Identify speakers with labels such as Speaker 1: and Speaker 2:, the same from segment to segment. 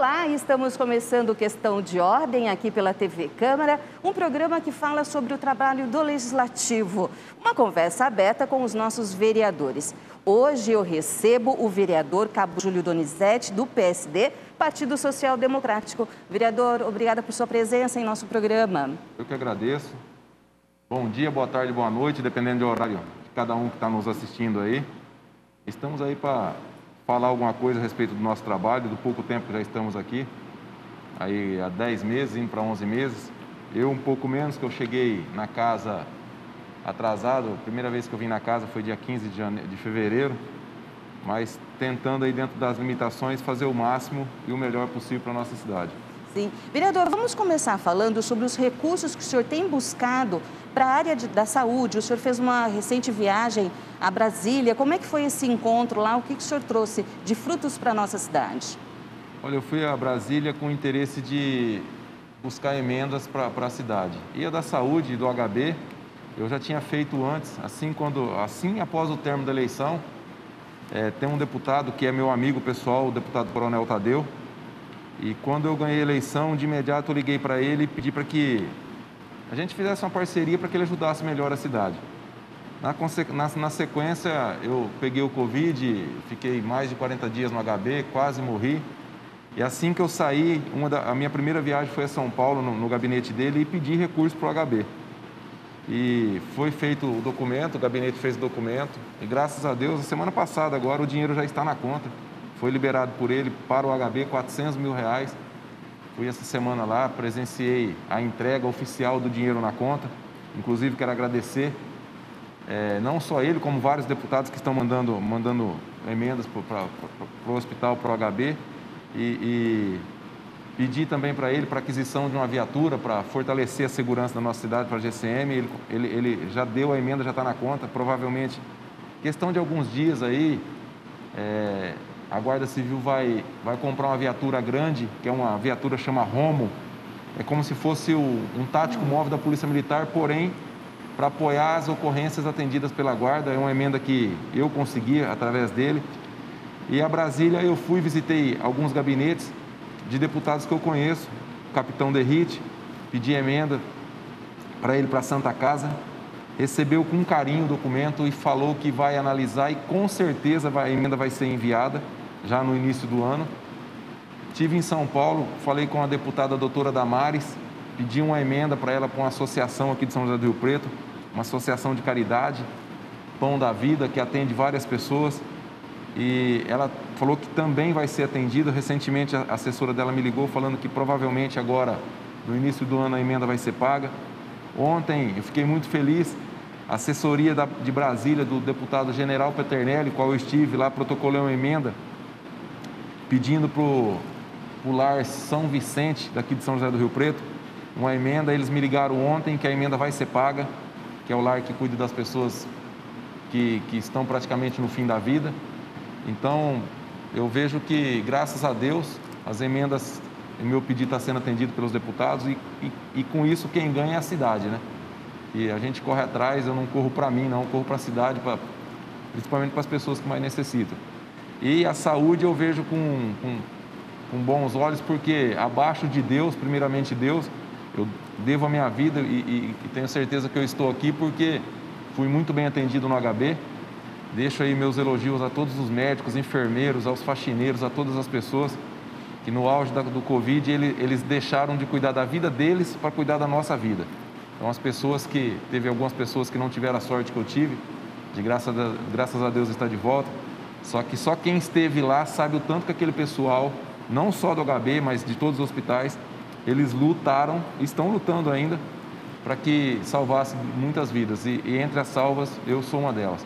Speaker 1: Olá, estamos começando Questão de Ordem aqui pela TV Câmara, um programa que fala sobre o trabalho do Legislativo, uma conversa aberta com os nossos vereadores. Hoje eu recebo o vereador Cabo Júlio Donizete, do PSD, Partido Social Democrático. Vereador, obrigada por sua presença em nosso programa.
Speaker 2: Eu que agradeço. Bom dia, boa tarde, boa noite, dependendo do horário de cada um que está nos assistindo aí. Estamos aí para falar alguma coisa a respeito do nosso trabalho, do pouco tempo que já estamos aqui, aí há 10 meses, indo para 11 meses. Eu um pouco menos, que eu cheguei na casa atrasado, a primeira vez que eu vim na casa foi dia 15 de, jane... de fevereiro, mas tentando aí dentro das limitações fazer o máximo e o melhor possível para a nossa cidade.
Speaker 1: Sim. Vereador, vamos começar falando sobre os recursos que o senhor tem buscado para a área de, da saúde. O senhor fez uma recente viagem a Brasília. Como é que foi esse encontro lá? O que, que o senhor trouxe de frutos para a nossa cidade?
Speaker 2: Olha, eu fui a Brasília com o interesse de buscar emendas para a cidade. E a da saúde do HB, eu já tinha feito antes, assim, quando, assim após o termo da eleição, é, tem um deputado que é meu amigo pessoal, o deputado Coronel Tadeu, e quando eu ganhei a eleição, de imediato eu liguei para ele e pedi para que a gente fizesse uma parceria para que ele ajudasse melhor a cidade. Na, na, na, sequência, eu peguei o Covid, fiquei mais de 40 dias no HB, quase morri. E assim que eu saí, da, a minha primeira viagem foi a São Paulo, no, no gabinete dele, e pedi recurso para o HB. E foi feito o documento, o gabinete fez o documento, e graças a Deus, a semana passada agora, o dinheiro já está na conta. Foi liberado por ele para o HB 400 mil reais. Fui essa semana lá, presenciei a entrega oficial do dinheiro na conta. Inclusive, quero agradecer é, não só ele, como vários deputados que estão mandando, mandando emendas para o hospital, para o HB. E, e pedi também para ele para aquisição de uma viatura para fortalecer a segurança da nossa cidade, para a GCM. Ele, ele, ele já deu a emenda, já está na conta. Provavelmente, questão de alguns dias aí, é, a Guarda Civil vai, vai comprar uma viatura grande, que é uma viatura chama Romo, é como se fosse o, um tático móvel da Polícia Militar, porém para apoiar as ocorrências atendidas pela Guarda. É uma emenda que eu consegui através dele. E a Brasília eu fui, visitei alguns gabinetes de deputados que eu conheço, o capitão Derrite, pedi emenda para ele para a Santa Casa, recebeu com carinho o documento e falou que vai analisar e com certeza a emenda vai ser enviada já no início do ano. Tive em São Paulo, falei com a deputada doutora Damares, pedi uma emenda para ela para uma associação aqui de São José do Rio Preto, uma associação de caridade, Pão da Vida, que atende várias pessoas. E ela falou que também vai ser atendida. Recentemente a assessora dela me ligou falando que provavelmente agora, no início do ano, a emenda vai ser paga. Ontem eu fiquei muito feliz. A assessoria de Brasília do deputado General Peternelli, qual eu estive lá, protocolou uma emenda pedindo para o lar São Vicente, daqui de São José do Rio Preto, uma emenda. Eles me ligaram ontem que a emenda vai ser paga, que é o lar que cuida das pessoas que, que estão praticamente no fim da vida. Então, eu vejo que, graças a Deus, as emendas, o meu pedido está sendo atendido pelos deputados e, e, e com isso quem ganha é a cidade, né? E a gente corre atrás, eu não corro para mim, não, eu corro para a cidade, pra, principalmente para as pessoas que mais necessitam. E a saúde eu vejo com, com, com bons olhos, porque abaixo de Deus, primeiramente Deus, eu devo a minha vida e, e, e, tenho certeza que eu estou aqui porque fui muito bem atendido no HB. Deixo aí meus elogios a todos os médicos, enfermeiros, aos faxineiros, a todas as pessoas que no auge da, do Covid ele, eles deixaram de cuidar da vida deles para cuidar da nossa vida. Então as pessoas que, teve algumas pessoas que não tiveram a sorte que eu tive, de graças a, graças a Deus está de volta, só que só quem esteve lá sabe o tanto que aquele pessoal, não só do HB, mas de todos os hospitais, eles lutaram, estão lutando ainda, para que salvasse muitas vidas. E, e, entre as salvas, eu sou uma delas.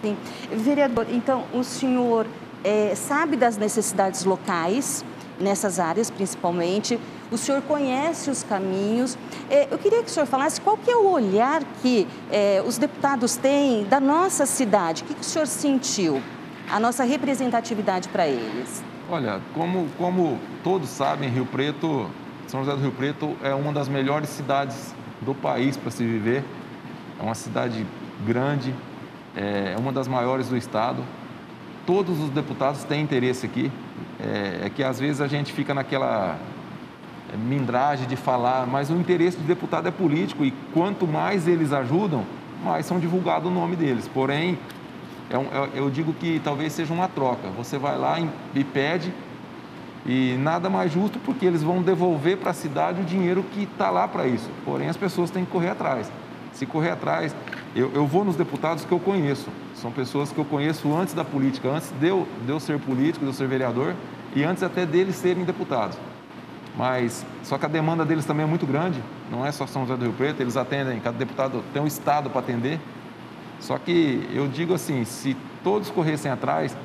Speaker 1: Sim. Vereador, então, o senhor é, sabe das necessidades locais, nessas áreas principalmente, o senhor conhece os caminhos. É, eu queria que o senhor falasse qual que é o olhar que é, os deputados têm da nossa cidade. O que, que o senhor sentiu? A nossa representatividade para eles?
Speaker 2: Olha, como, como todos sabem, Rio Preto, São José do Rio Preto é uma das melhores cidades do país para se viver. É uma cidade grande, é uma das maiores do estado. Todos os deputados têm interesse aqui. é, é que às vezes a gente fica naquela é, mindragem de falar, mas o interesse do deputado é político e quanto mais eles ajudam, mais são divulgados o nome deles. Porém, é um, é, eu digo que talvez seja uma troca. Você vai lá e pede e nada mais justo porque eles vão devolver para a cidade o dinheiro que está lá para isso. Porém, as pessoas têm que correr atrás. Se correr atrás, eu, eu, vou nos deputados que eu conheço. São pessoas que eu conheço antes da política, antes de eu, de eu ser político, de eu ser vereador e antes até deles serem deputados. Mas só que a demanda deles também é muito grande, não é só São José do Rio Preto, eles atendem, cada deputado tem um estado para atender. Só que eu digo assim, se todos corressem atrás,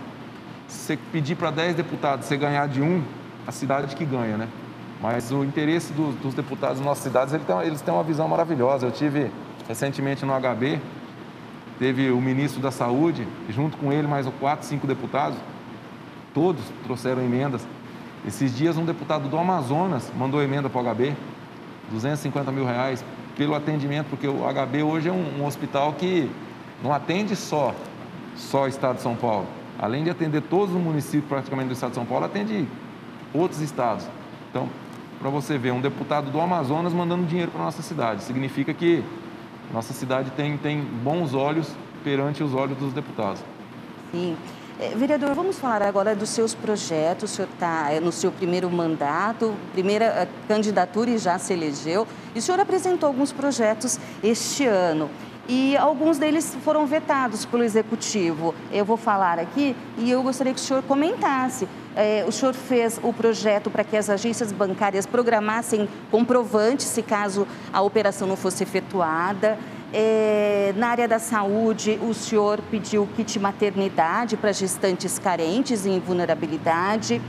Speaker 2: você pedir para 10 deputados, você ganhar de um, a cidade que ganha, né? Mas o interesse do, dos deputados nas nossas cidades, eles têm, eles têm uma visão maravilhosa. Eu tive recentemente no HB, teve o ministro da Saúde, junto com ele mais quatro, cinco deputados, todos trouxeram emendas. Esses dias um deputado do Amazonas mandou emenda para o HB, 250 mil reais, pelo atendimento, porque o HB hoje é um, um hospital que não atende só, só o estado de São Paulo. Além de atender todos os municípios praticamente do estado de São Paulo, atende outros estados. Então, para você ver, um deputado do Amazonas mandando dinheiro para nossa cidade. Significa que nossa cidade tem, tem bons olhos perante os olhos dos deputados.
Speaker 1: Sim. É, vereador, vamos falar agora dos seus projetos. O senhor está é, no seu primeiro mandato, primeira é, candidatura e já se elegeu. E o senhor apresentou alguns projetos este ano e alguns deles foram vetados pelo executivo. Eu vou falar aqui e eu gostaria que o senhor comentasse. É, o senhor fez o projeto para que as agências bancárias programassem comprovantes se caso a operação não fosse efetuada. É, na área da saúde, o senhor pediu kit maternidade para gestantes carentes e em vulnerabilidade.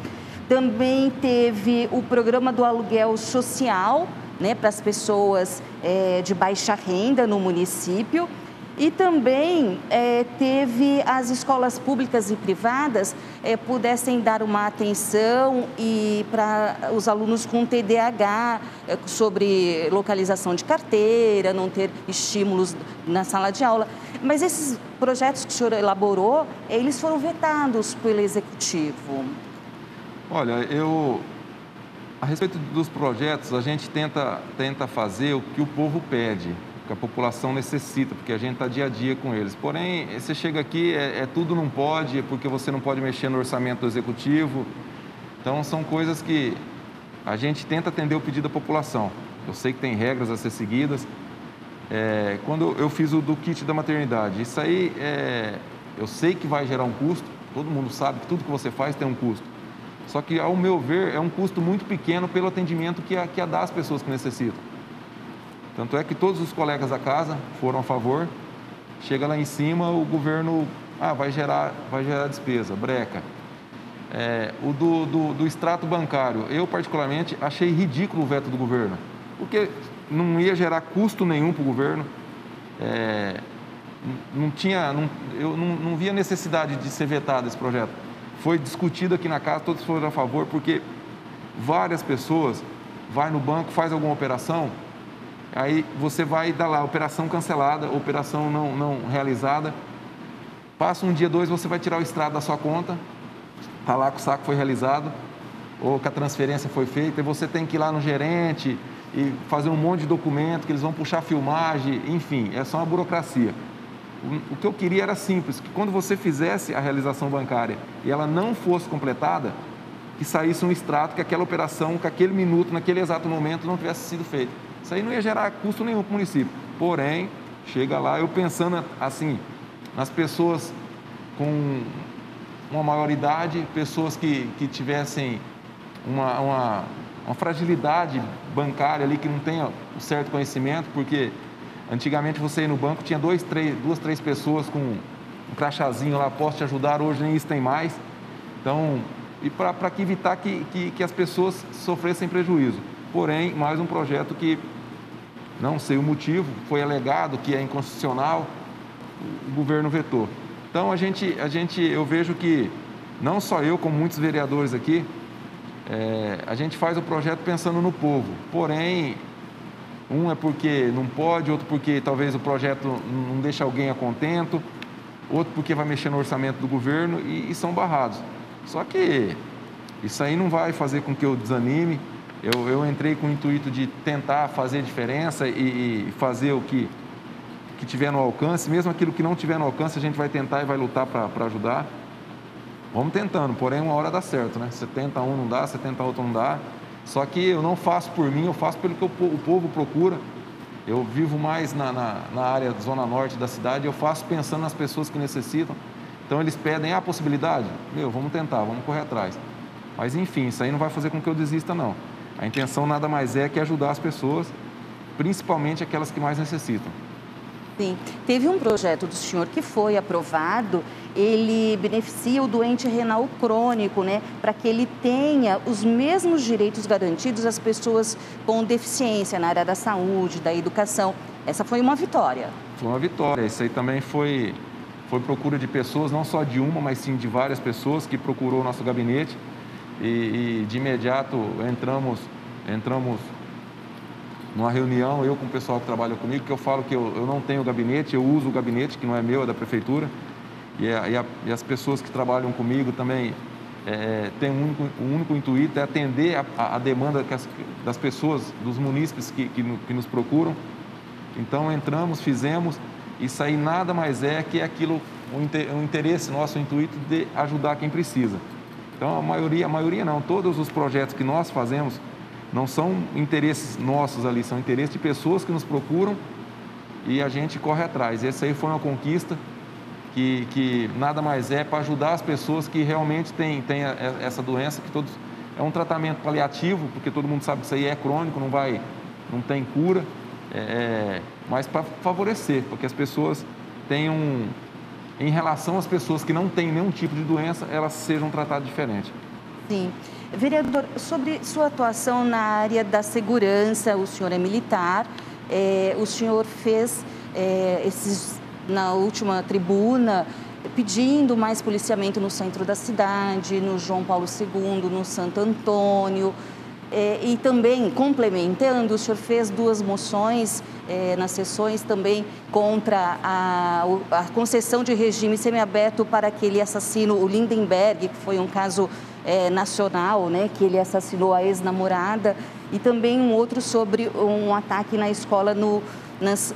Speaker 1: Também teve o programa do aluguel social né, para as pessoas é, de baixa renda no município. E também é, teve as escolas públicas e privadas é, pudessem dar uma atenção e para os alunos com TDAH é, sobre localização de carteira, não ter estímulos na sala de aula. Mas esses projetos que o senhor elaborou, eles foram vetados pelo executivo.
Speaker 2: Olha, eu a respeito dos projetos, a gente tenta, tenta fazer o que o povo pede, o que a população necessita, porque a gente está dia a dia com eles. Porém, você chega aqui, é, é, tudo não pode, é porque você não pode mexer no orçamento do executivo. Então, são coisas que a gente tenta atender o pedido da população. Eu sei que tem regras a ser seguidas. É, quando eu fiz o do kit da maternidade, isso aí é, eu sei que vai gerar um custo, todo mundo sabe que tudo que você faz tem um custo. Só que, ao meu ver, é um custo muito pequeno pelo atendimento que a, que a dá às pessoas que necessitam. Tanto é que todos os colegas da casa foram a favor. Chega lá em cima, o governo ah, vai, gerar, vai gerar despesa, breca. É, o do, do, do extrato bancário, eu particularmente achei ridículo o veto do governo, porque não ia gerar custo nenhum para o governo. É, não tinha, não, eu não, não via necessidade de ser vetado esse projeto foi discutido aqui na casa, todos foram a favor, porque várias pessoas vai no banco, faz alguma operação, aí você vai dar lá, operação cancelada, operação não, não realizada, passa um dia, dois, você vai tirar o extrato da sua conta, está lá que o saco foi realizado, ou que a transferência foi feita, e você tem que ir lá no gerente e fazer um monte de documento, que eles vão puxar filmagem, enfim, é só uma burocracia. O que eu queria era simples, que quando você fizesse a realização bancária e ela não fosse completada, que saísse um extrato que aquela operação, que aquele minuto, naquele exato momento, não tivesse sido feito. Isso aí não ia gerar custo nenhum para o município. Porém, chega lá, eu pensando assim, nas pessoas com uma maioridade, pessoas que, que tivessem uma, uma, uma fragilidade bancária ali, que não tenha um certo conhecimento, porque Antigamente você ia no banco, tinha dois, três, duas, três pessoas com um crachazinho lá, posso te ajudar, hoje nem isso tem mais. Então, e para que evitar que, que, que, as pessoas sofressem prejuízo. Porém, mais um projeto que não sei o motivo, foi alegado que é inconstitucional, o governo vetou. Então a gente, a gente, eu vejo que não só eu, como muitos vereadores aqui, é, a gente faz o projeto pensando no povo. Porém, um é porque não pode, outro porque talvez o projeto não deixa alguém a contento, outro porque vai mexer no orçamento do governo e, e são barrados. Só que Isso aí não vai fazer com que eu desanime. Eu, eu entrei com o intuito de tentar fazer diferença e, e fazer o que, que tiver no alcance, mesmo aquilo que não tiver no alcance, a gente vai tentar e vai lutar para ajudar. Vamos tentando, porém uma hora dá certo, né? Você tenta um, não dá, você tenta outro, não dá. Só que eu não faço por mim, eu faço pelo que o povo procura. Eu vivo mais na, na, na área zona norte da cidade, eu faço pensando nas pessoas que necessitam. Então eles pedem a possibilidade, meu, vamos tentar, vamos correr atrás. Mas enfim, isso aí não vai fazer com que eu desista não. A intenção nada mais é que ajudar as pessoas, principalmente aquelas que mais necessitam.
Speaker 1: Sim, teve um projeto do senhor que foi aprovado, ele beneficia o doente renal crônico, né, para que ele tenha os mesmos direitos garantidos às pessoas com deficiência na área da saúde, da educação. Essa foi uma vitória.
Speaker 2: Foi uma vitória. Isso aí também foi foi procura de pessoas, não só de uma, mas sim de várias pessoas que procurou o nosso gabinete e, e de imediato entramos entramos numa reunião, eu com o pessoal que trabalha comigo, que eu falo que eu, eu não tenho gabinete, eu uso o gabinete, que não é meu, é da prefeitura, e, a, e, a, e as pessoas que trabalham comigo também é, têm um único, um único intuito, é atender a, a demanda as, das pessoas, dos munícipes que, que, que nos procuram. Então entramos, fizemos, isso aí nada mais é que aquilo, o interesse nosso, o intuito de ajudar quem precisa. Então a maioria, a maioria não, todos os projetos que nós fazemos não são interesses nossos ali, são interesses de pessoas que nos procuram e a gente corre atrás. Essa aí foi uma conquista que, que nada mais é para ajudar as pessoas que realmente têm, têm essa doença, que todos é um tratamento paliativo, porque todo mundo sabe que isso aí é crônico, não vai, não tem cura, é, é mas para favorecer, porque as pessoas tenham, em relação às pessoas que não têm nenhum tipo de doença, elas sejam tratadas diferente.
Speaker 1: Sim. Vereador, sobre sua atuação na área da segurança, o senhor é militar, é, o senhor fez é, esses, na última tribuna pedindo mais policiamento no centro da cidade, no João Paulo II, no Santo Antônio. É, e também, complementando, o senhor fez duas moções é, nas sessões também contra a, a concessão de regime semiaberto para aquele assassino, o Lindenberg, que foi um caso é, nacional, né, que ele assassinou a ex-namorada, e também um outro sobre um ataque na escola no,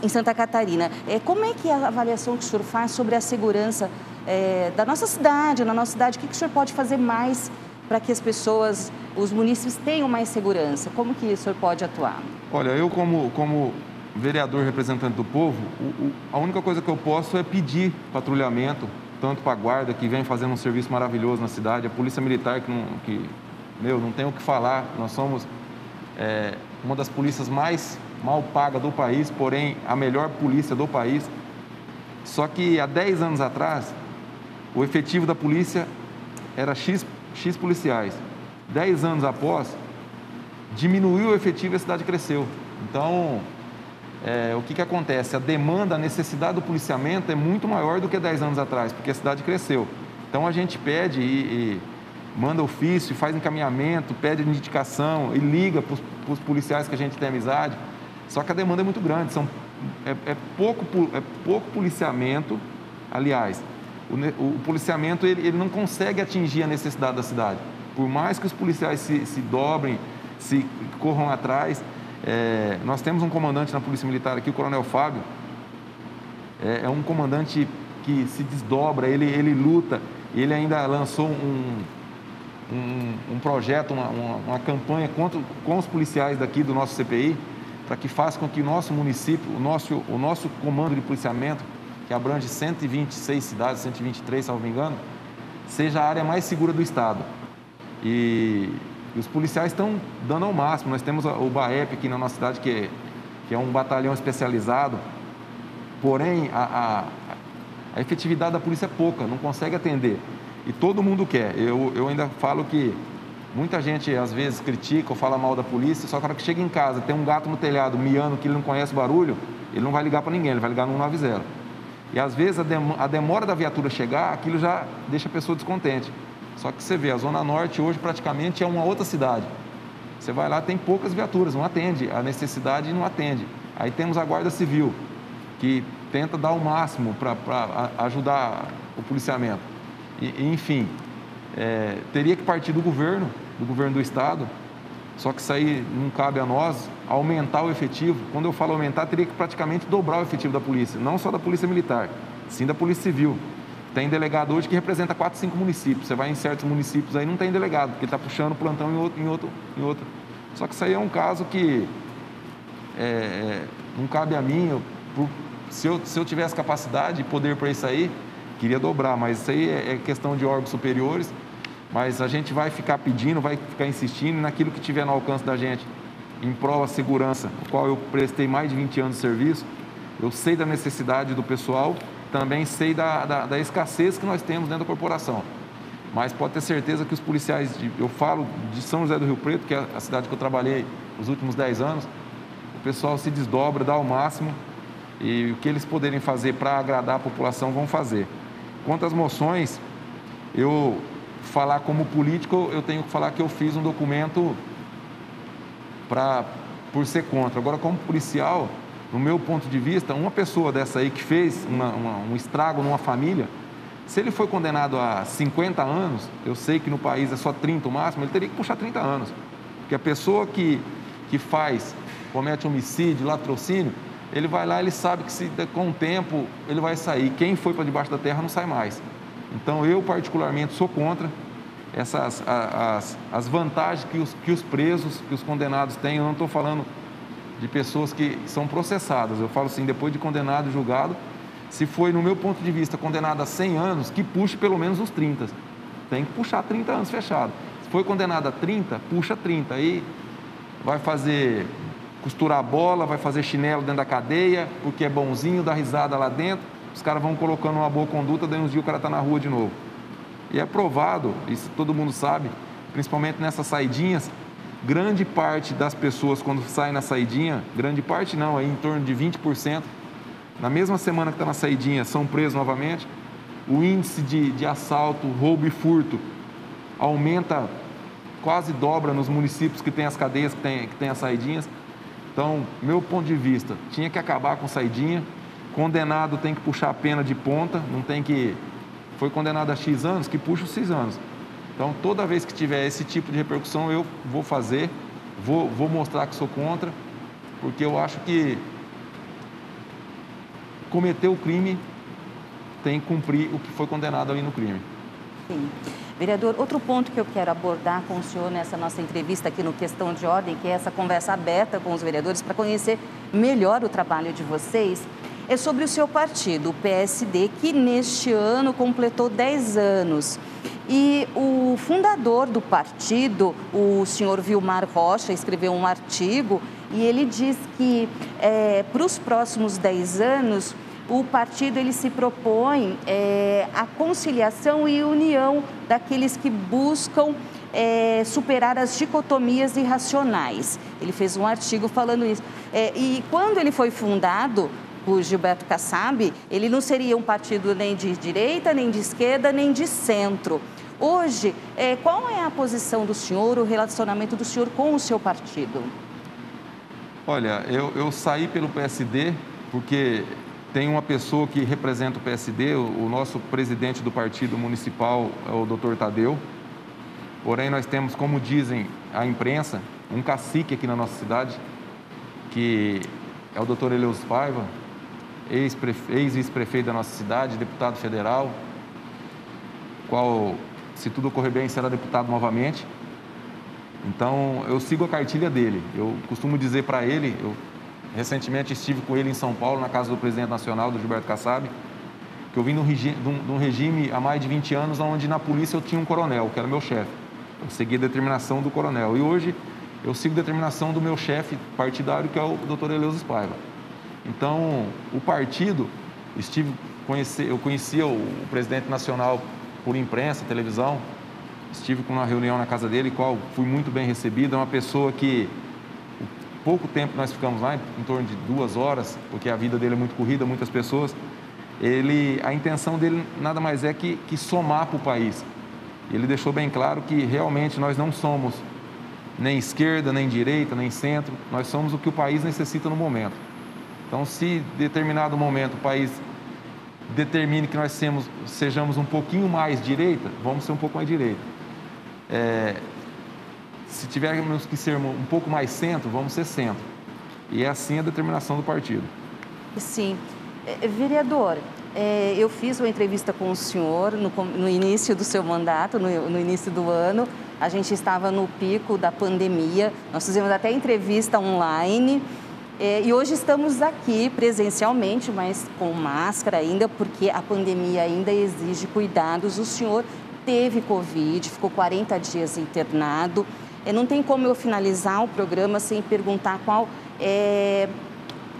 Speaker 1: em Santa Catarina. É, como é que é a avaliação que o senhor faz sobre a segurança é, da nossa cidade, na nossa cidade? O que, que o senhor pode fazer mais para que as pessoas, os munícipes tenham mais segurança? Como que o senhor pode atuar?
Speaker 2: Olha, eu como, como vereador representante do povo, o, o, a única coisa que eu posso é pedir patrulhamento, tanto para a guarda, que vem fazendo um serviço maravilhoso na cidade, a polícia militar, que, não, que meu, não tem o que falar, nós somos é, uma das polícias mais mal pagas do país, porém a melhor polícia do país. Só que há 10 anos atrás, o efetivo da polícia era X, X policiais. 10 anos após, diminuiu o efetivo e a cidade cresceu. Então, é, o que, que acontece? A demanda, a necessidade do policiamento é muito maior do que 10 anos atrás, porque a cidade cresceu. Então a gente pede e, e manda ofício, faz encaminhamento, pede indicação e liga para os policiais que a gente tem amizade. Só que a demanda é muito grande, são, é, é pouco, é pouco policiamento, aliás, o, o policiamento ele, ele, não consegue atingir a necessidade da cidade. Por mais que os policiais se, se dobrem, se corram atrás, é, nós temos um comandante na Polícia Militar aqui, o Coronel Fábio. É, é um comandante que se desdobra, ele, ele luta. Ele ainda lançou um, um, um projeto, uma, uma, uma, campanha contra, com os policiais daqui do nosso CPI, para que faça com que o nosso município, o nosso, o nosso comando de policiamento, que abrange 126 cidades, 123, se não me engano, seja a área mais segura do Estado. E e os policiais estão dando ao máximo. Nós temos o BAEP aqui na nossa cidade, que é, que é um batalhão especializado, porém a, a, a, efetividade da polícia é pouca, não consegue atender. E todo mundo quer. Eu, eu ainda falo que muita gente às vezes critica ou fala mal da polícia, só que hora que chega em casa, tem um gato no telhado miando que ele não conhece o barulho, ele não vai ligar para ninguém, ele vai ligar no 190. E às vezes a demora da viatura chegar, aquilo já deixa a pessoa descontente. Só que você vê, a Zona Norte hoje praticamente é uma outra cidade. Você vai lá, tem poucas viaturas, não atende, a necessidade não atende. Aí temos a Guarda Civil, que tenta dar o máximo para ajudar o policiamento. E, enfim, é, teria que partir do governo, do governo do estado, só que isso aí não cabe a nós aumentar o efetivo. Quando eu falo aumentar, teria que praticamente dobrar o efetivo da polícia, não só da polícia militar, sim da polícia civil. Tem delegado hoje que representa 4, 5 municípios. Você vai em certos municípios aí não tem delegado, porque está puxando plantão em outro, em outro, em outro. Só que isso aí é um caso que é, é não cabe a mim. Eu, por, se, eu, se eu tivesse capacidade e poder para isso aí, queria dobrar, mas isso aí é, é questão de órgãos superiores. Mas a gente vai ficar pedindo, vai ficar insistindo naquilo que tiver no alcance da gente, em prol da segurança, o qual eu prestei mais de 20 anos de serviço. Eu sei da necessidade do pessoal, também sei da, da, da escassez que nós temos dentro da corporação. Mas pode ter certeza que os policiais, de, eu falo de São José do Rio Preto, que é a cidade que eu trabalhei os últimos 10 anos, o pessoal se desdobra, dá o máximo e o que eles poderem fazer para agradar a população vão fazer. Quanto às moções, eu falar como político, eu tenho que falar que eu fiz um documento para por ser contra. Agora, como policial, no meu ponto de vista, uma pessoa dessa aí que fez uma, uma, um estrago numa família, se ele foi condenado a 50 anos, eu sei que no país é só 30 o máximo, ele teria que puxar 30 anos. Porque a pessoa que, que faz, comete homicídio, latrocínio, ele vai lá, ele sabe que se, com o tempo ele vai sair. Quem foi para debaixo da terra não sai mais. Então eu particularmente sou contra essas as, as vantagens que os, que os presos, que os condenados têm. Eu não estou falando de pessoas que são processadas. Eu falo assim, depois de condenado e julgado, se foi, no meu ponto de vista, condenado a 100 anos, que puxe pelo menos os 30. Tem que puxar 30 anos fechado. Se foi condenado a 30, puxa 30. Aí vai fazer costurar a bola, vai fazer chinelo dentro da cadeia, porque é bonzinho, dá risada lá dentro. Os caras vão colocando uma boa conduta, daí uns dias o cara está na rua de novo. E é provado, isso todo mundo sabe, principalmente nessas saidinhas, grande parte das pessoas quando saem na saidinha, grande parte não, aí em torno de 20%, na mesma semana que está na saidinha, são presos novamente. O índice de, de assalto, roubo e furto aumenta, quase dobra nos municípios que tem as cadeias, que tem, que tem as saidinhas. Então, meu ponto de vista, tinha que acabar com saidinha. Condenado tem que puxar a pena de ponta, não tem que. Foi condenado a X anos, que puxa os X anos. Então, toda vez que tiver esse tipo de repercussão, eu vou fazer, vou, vou mostrar que sou contra, porque eu acho que cometeu o crime tem que cumprir o que foi condenado ali no crime.
Speaker 1: Sim. Vereador, outro ponto que eu quero abordar com o senhor nessa nossa entrevista aqui no Questão de Ordem, que é essa conversa aberta com os vereadores para conhecer melhor o trabalho de vocês, é sobre o seu partido, o PSD, que neste ano completou 10 anos. E o fundador do partido, o senhor Vilmar Rocha, escreveu um artigo e ele diz que é, para os próximos 10 anos o partido ele se propõe é, a conciliação e união daqueles que buscam é, superar as dicotomias irracionais. Ele fez um artigo falando isso. É, e quando ele foi fundado, por Gilberto Kassab, ele não seria um partido nem de direita, nem de esquerda, nem de centro. Hoje, é, qual é a posição do senhor, o relacionamento do senhor com o seu partido?
Speaker 2: Olha, eu, eu saí pelo PSD porque tem uma pessoa que representa o PSD, o, o nosso presidente do partido municipal é o doutor Tadeu. Porém, nós temos, como dizem a imprensa, um cacique aqui na nossa cidade, que é o doutor Eleus Paiva, ex-vice-prefeito da nossa cidade, deputado federal, qual se tudo ocorrer bem, será deputado novamente. Então, eu sigo a cartilha dele. Eu costumo dizer para ele, eu recentemente estive com ele em São Paulo, na casa do presidente nacional, do Gilberto Kassab, que eu vim de um, regime, de um regime há mais de 20 anos, onde na polícia eu tinha um coronel, que era meu chefe. Eu segui a determinação do coronel. E hoje eu sigo a determinação do meu chefe partidário, que é o doutor Eleuso Paiva. Então, o partido, estive, conheci, eu conhecia o, o presidente nacional por imprensa, televisão. Estive com uma reunião na casa dele, qual fui muito bem recebido. É uma pessoa que pouco tempo nós ficamos lá, em torno de duas horas, porque a vida dele é muito corrida, muitas pessoas. Ele, a intenção dele nada mais é que, que somar para o país. Ele deixou bem claro que realmente nós não somos nem esquerda, nem direita, nem centro, nós somos o que o país necessita no momento. Então, se em determinado momento o país determine que nós sejamos, sejamos um pouquinho mais direita, vamos ser um pouco mais direita. É, se tivermos que ser um pouco mais centro, vamos ser centro. E é assim a determinação do partido.
Speaker 1: Sim. É, vereador, é, eu fiz uma entrevista com o senhor no, no início do seu mandato, no, no, início do ano. A gente estava no pico da pandemia, nós fizemos até entrevista online. É, e hoje estamos aqui presencialmente, mas com máscara ainda, porque a pandemia ainda exige cuidados. O senhor teve Covid, ficou 40 dias internado. É, não tem como eu finalizar o programa sem perguntar qual é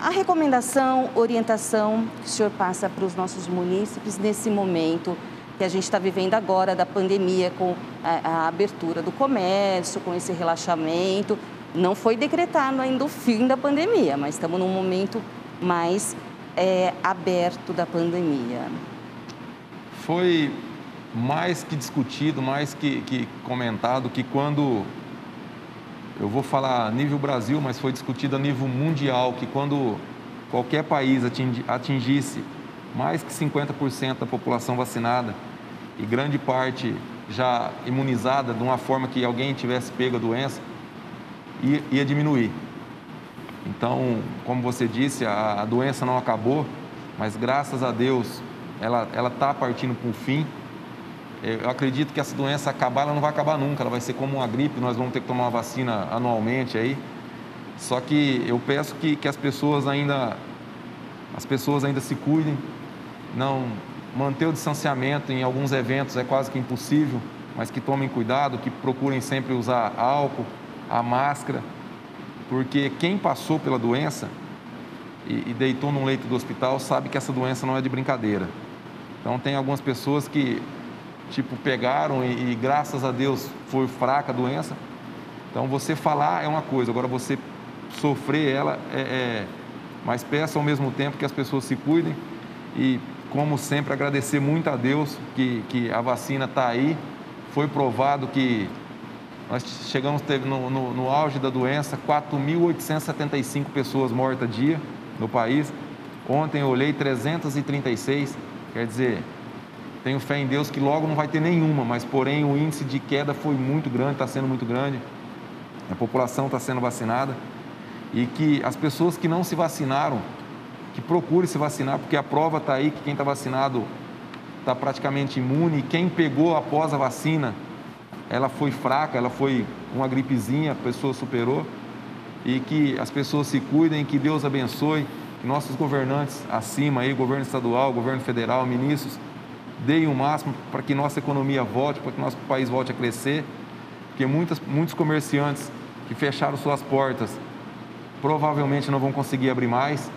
Speaker 1: a recomendação, orientação que o senhor passa para os nossos munícipes nesse momento que a gente está vivendo agora da pandemia, com a, a, abertura do comércio, com esse relaxamento. Não foi decretado ainda o fim da pandemia, mas estamos num momento mais é, aberto da pandemia.
Speaker 2: Foi mais que discutido, mais que, que comentado, que quando eu vou falar nível Brasil, mas foi discutido a nível mundial que quando qualquer país atingisse mais que 50% da população vacinada e grande parte já imunizada de uma forma que alguém tivesse pego a doença, ia, ia diminuir. Então, como você disse, a, a, doença não acabou, mas graças a Deus ela está partindo para o fim eu acredito que essa doença acabar, ela não vai acabar nunca, ela vai ser como uma gripe, nós vamos ter que tomar uma vacina anualmente aí. Só que eu peço que, que as pessoas ainda as pessoas ainda se cuidem, não manter o distanciamento em alguns eventos é quase que impossível, mas que tomem cuidado, que procurem sempre usar álcool, a máscara, porque quem passou pela doença e, e deitou num leito do hospital sabe que essa doença não é de brincadeira. Então tem algumas pessoas que tipo, pegaram e, e, graças a Deus foi fraca a doença. Então, você falar é uma coisa, agora você sofrer ela é, é. Mas peço ao mesmo tempo que as pessoas se cuidem e, como sempre, agradecer muito a Deus que, que a vacina está aí. Foi provado que nós chegamos teve no, no, no auge da doença 4.875 pessoas mortas dia no país. Ontem eu olhei 336, quer dizer, tenho fé em Deus que logo não vai ter nenhuma, mas porém o índice de queda foi muito grande, está sendo muito grande. A população está sendo vacinada e que as pessoas que não se vacinaram, que procurem se vacinar, porque a prova está aí que quem está vacinado está praticamente imune e quem pegou após a vacina, ela foi fraca, ela foi uma gripezinha, a pessoa superou. E que as pessoas se cuidem, que Deus abençoe, que nossos governantes acima aí, governo estadual, governo federal, ministros, deem o máximo para que nossa economia volte, para que nosso país volte a crescer, porque muitas, muitos comerciantes que fecharam suas portas provavelmente não vão conseguir abrir mais,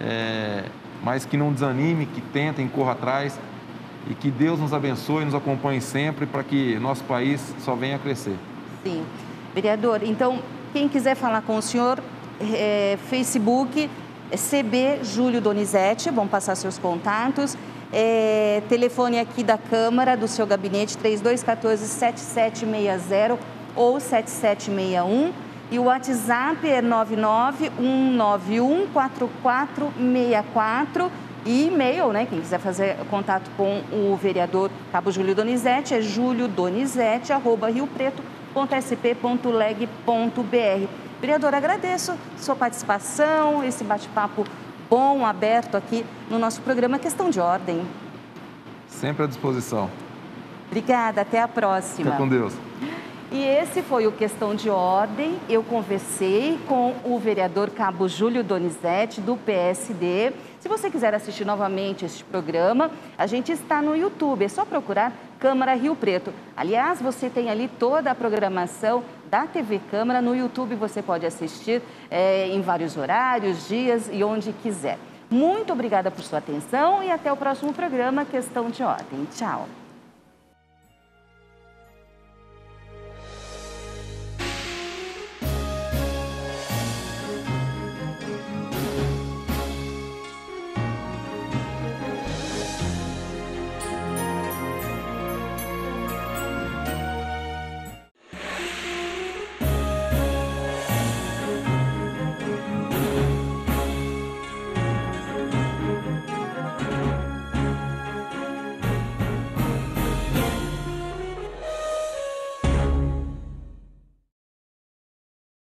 Speaker 2: é, mas que não desanime, que tentem, corra atrás e que Deus nos abençoe, nos acompanhe sempre para que nosso país só venha a crescer.
Speaker 1: Sim. Vereador, então, quem quiser falar com o senhor, é, Facebook, é CB Júlio Donizete, vão passar seus contatos. É, telefone aqui da Câmara, do seu gabinete, 3214-7760 ou 7761. E o WhatsApp é 991914464. E e-mail, né? Quem quiser fazer contato com o vereador Cabo Júlio Donizete é juliodonizete, arroba riopreto.sp.leg.br. Vereador, agradeço sua participação, esse bate-papo bom, aberto aqui no nosso programa Questão de Ordem.
Speaker 2: Sempre à disposição.
Speaker 1: Obrigada, até a próxima.
Speaker 2: Fica com Deus.
Speaker 1: E esse foi o Questão de Ordem. Eu conversei com o vereador Cabo Júlio Donizete, do PSD. Se você quiser assistir novamente este programa, a gente está no YouTube. É só procurar Câmara Rio Preto. Aliás, você tem ali toda a programação da TV Câmara. No YouTube você pode assistir é, em vários horários, dias e onde quiser. Muito obrigada por sua atenção e até o próximo programa Questão de Ordem. Tchau.